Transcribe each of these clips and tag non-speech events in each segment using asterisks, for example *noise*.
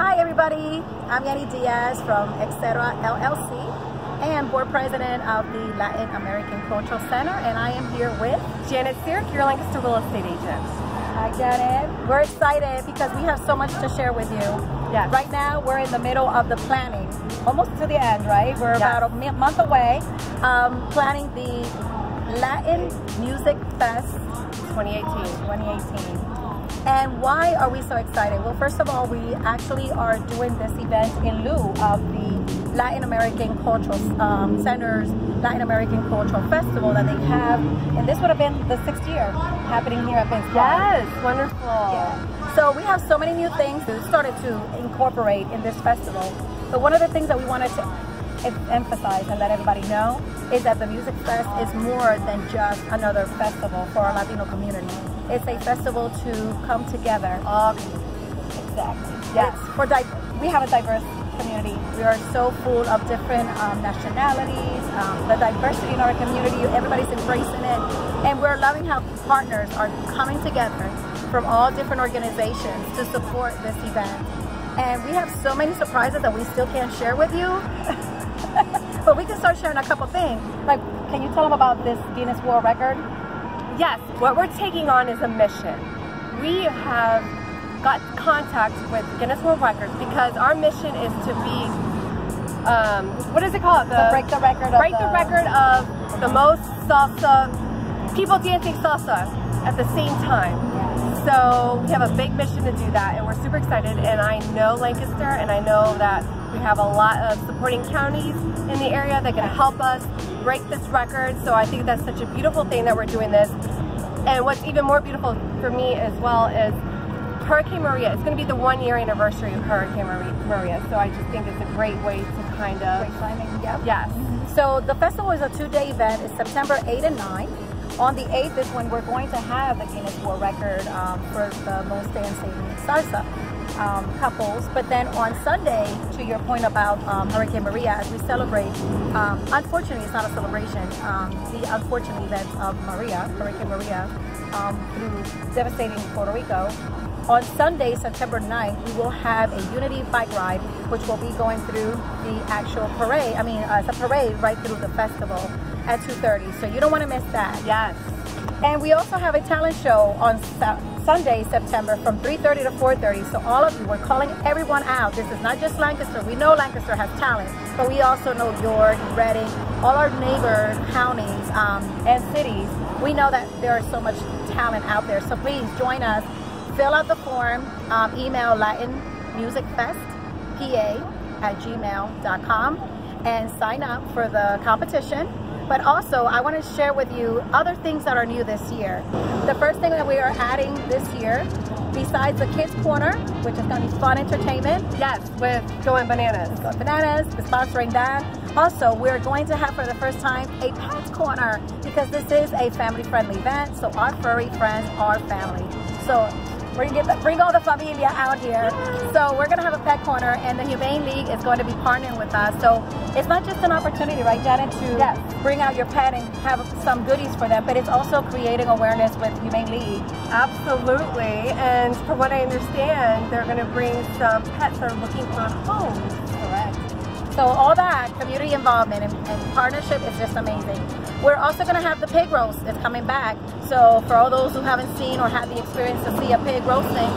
Hi everybody, I'm Yanni Diaz from Etc. LLC and board president of the Latin American Cultural Center and I am here with Janet Sierk, your Lancaster real estate agent. Hi Janet. We're excited because we have so much to share with you. Yes. Right now we're in the middle of the planning, almost to the end, right? We're Yes. about a month away um, planning the Latin Music Fest 2018. 2018. And why are we so excited? Well, first of all, we actually are doing this event in lieu of the Latin American Cultural um, Center's Latin American Cultural Festival that they have, and this would have been the sixth year happening here at Binns. Yes, wonderful. Yeah. So we have so many new things that we started to incorporate in this festival. But one of the things that we wanted to emphasize and let everybody know is that the Music Fest is more than just another festival for our Latino community. It's a festival to come together. All Exactly. Yes. For di- we have a diverse community. We are so full of different um, nationalities, um, the diversity in our community. Everybody's embracing it, and we're loving how partners are coming together from all different organizations to support this event. And we have so many surprises that we still can't share with you. *laughs* but we can start sharing a couple things. Like, can you tell them about this Guinness World Record? Yes, what we're taking on is a mission. We have got contact with Guinness World Records because our mission is to be, um, what is it called? To break the record of break the, the- record of the most salsa, people dancing salsa at the same time. So we have a big mission to do that and we're super excited and I know Lancaster and I know that we have a lot of supporting counties in the area that can help us break this record. So I think that's such a beautiful thing that we're doing this. And what's even more beautiful for me as well is Hurricane Maria. It's going to be the one year anniversary of Hurricane Maria- Maria. So I just think it's a great way to kind of, Great timing. Yep. yes. So the festival is a two-day event. It's September 8 and 9. On the 8th is when we're going to have the Guinness World Record um, for the most dancing salsa um, couples. But then on Sunday, to your point about um, Hurricane Maria, as we celebrate, um, unfortunately it's not a celebration, um, the unfortunate events of Maria, Hurricane Maria, um, through devastating Puerto Rico. On Sunday, September 9th, we will have a Unity bike ride, which will be going through the actual parade. I mean, uh, it's a parade right through the festival at 2.30. So you don't want to miss that. Yes. And we also have a talent show on Sunday, September from 3.30 to 4.30. So all of you, we're calling everyone out. This is not just Lancaster. We know Lancaster has talent, but we also know York, Reading, all our neighbor counties um, and cities. We know that there is so much talent out there. So please join us. Fill out the form. Um, email Latin Music Fest, PA at gmail.com and sign up for the competition. But also, I want to share with you other things that are new this year. The first thing that we are adding this year, besides the Kids Corner, which is going to be fun entertainment, Yes, with Going Bananas. Go Bananas sponsoring that. Also, we're going to have for the first time a Pets corner because this is a family-friendly event. So our furry friends are family. So we're gonna get bring all the familia out here. So we're gonna have a pet corner, and the Humane League is going to be partnering with us. So it's not just an opportunity, right, Janet, to Yes. bring out your pet and have some goodies for them, but it's also creating awareness with Humane League. Absolutely. And from what I understand, they're going to bring some pets that are looking for homes. Correct. So all that community involvement and, and partnership is just amazing. We're also going to have the pig roast. It's coming back. So for all those who haven't seen or had the experience to see a pig roasting,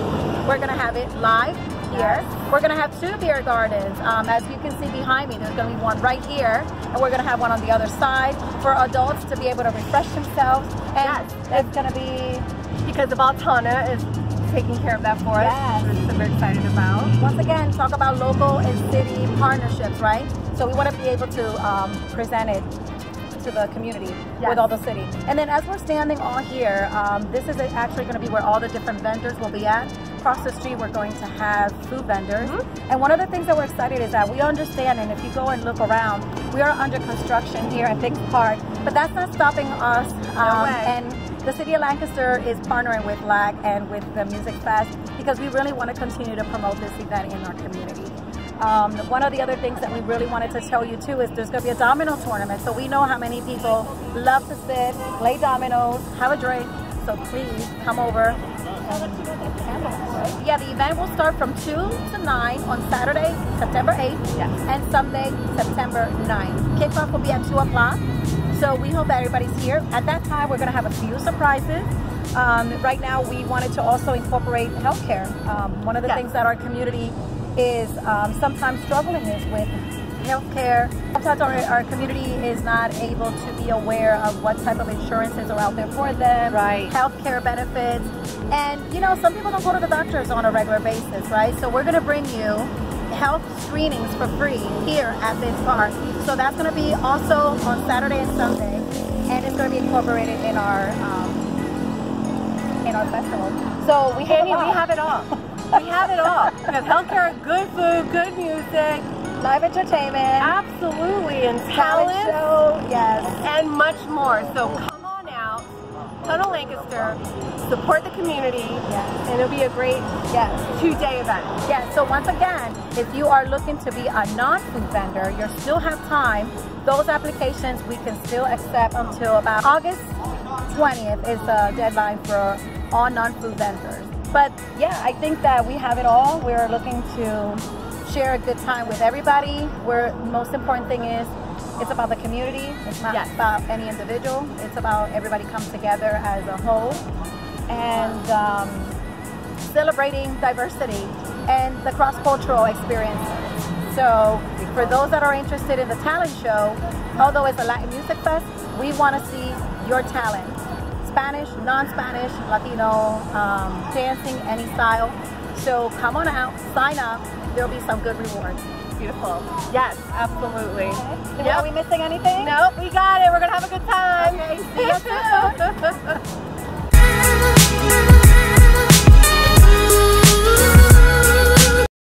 we're going to have it live here. We're going to have two beer gardens. Um, as you can see behind me, there's going to be one right here, and we're going to have one on the other side for adults to be able to refresh themselves. And Yes. it's going to be Because the Altana is taking care of that for us. Yes. Which I'm super excited about. once again talk about local and city partnerships, right? So we want to be able to um, present it to the community Yes. with all the city. And then as we're standing all here, um, this is actually going to be where all the different vendors will be at. Across the street, we're going to have food vendors. Mhm. And one of the things that we're excited is that we understand, and if you go and look around, we are under construction here at Big Park, but that's not stopping us. um, way. And the city of Lancaster is partnering with LAC and with the Music Fest because we really want to continue to promote this event in our community. Um, one of the other things that we really wanted to tell you too is there's going to be a domino tournament. So we know how many people love to sit, play dominoes, have a drink. So please come over, Yeah, the event will start from 2 to 9 on Saturday, September 8th, Yes. and Sunday, September 9th. Kickoff will be at 2 o'clock. So we hope that everybody's here. At that time, we're going to have a few surprises. Um, right now, we wanted to also incorporate healthcare. Um, one of the Yes. things that our community is um, sometimes struggling is with healthcare. Sometimes our, our community is not able to be aware of what type of insurances are out there for them, Right. healthcare benefits. And you know, some people don't go to the doctors on a regular basis, right? So we're gonna bring you health screenings for free here at this park. So that's gonna be also on Saturday and Sunday, and it's gonna be incorporated in our um, in our festival. So we have, we have it all. *laughs* We have it all. We have healthcare, good food, good music, live entertainment, absolutely, and talent show, yes. and much more. So come on out, come to Lancaster, support the community, Yes. and it'll be a great Yes. two-day event. Yeah, so once again, if you are looking to be a non-food vendor, you still have time. Those applications we can still accept until about August 20th is the deadline for all non-food vendors. But yeah, I think that we have it all. We're looking to share a good time with everybody. Where most important thing is it's about the community. It's not Yes. about any individual. It's about everybody come together as a whole. And um, celebrating diversity and the cross-cultural experience. So for those that are interested in the talent show, although it's a Latin music fest, we want to see your talent. Spanish, non-Spanish, Latino, um, dancing, any style. So come on out, sign up. There'll be some good rewards. Beautiful. Yes, absolutely. Are Yep. we missing anything? Nope, we got it. We're gonna have a good time. Okay, see you soon. *laughs*